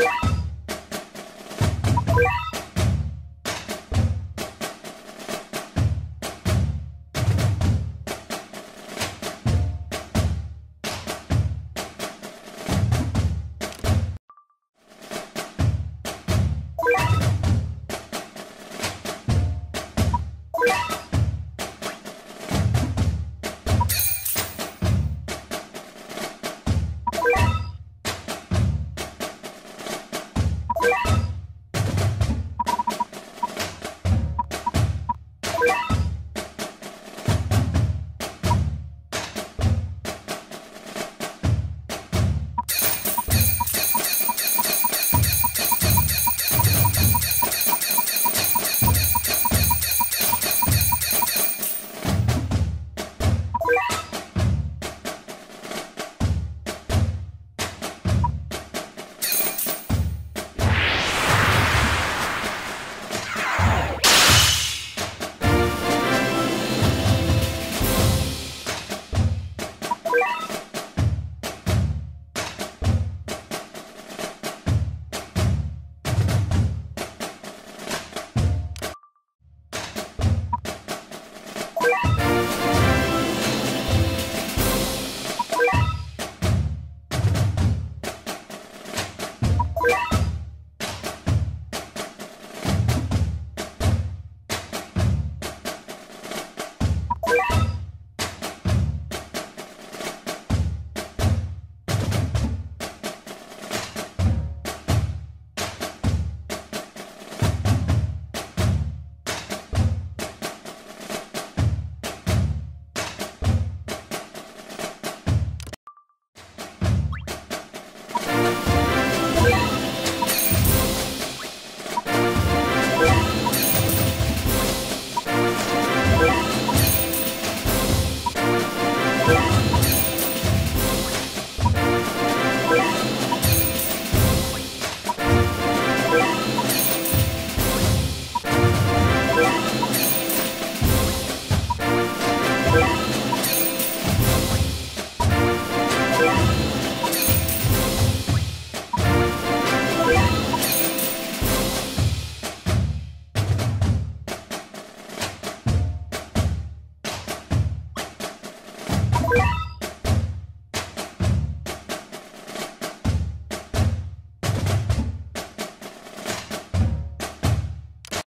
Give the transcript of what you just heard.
you